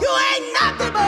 You ain't nothing but